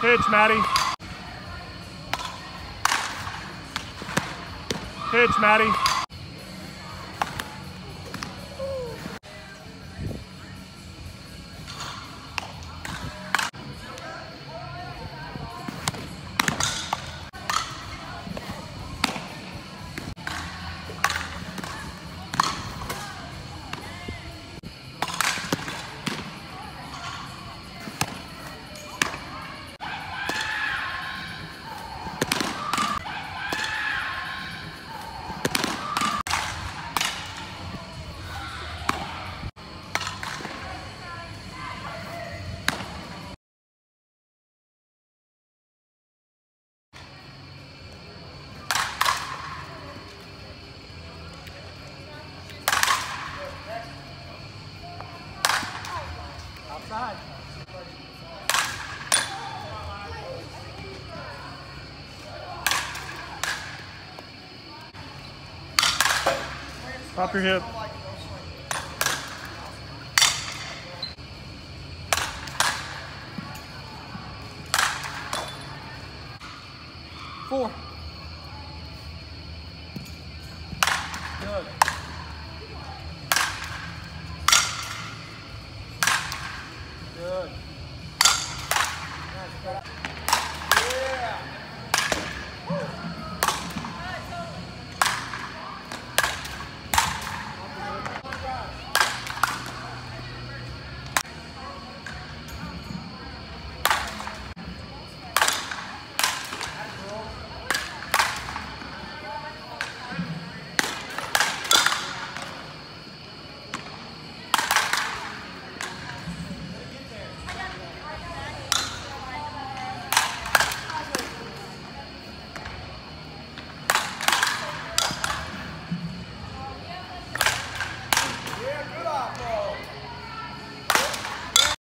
Pitch, Maddie. Pitch, Maddie. Outside. Pop your hip. Four. Good.